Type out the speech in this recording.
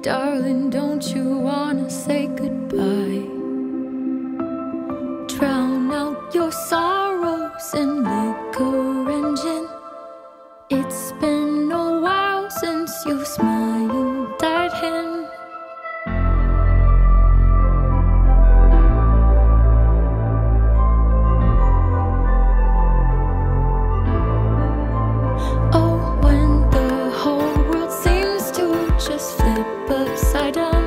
Darling, don't you wanna say goodbye? Drown out your sorrows in liquor. upside down.